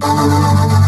Ah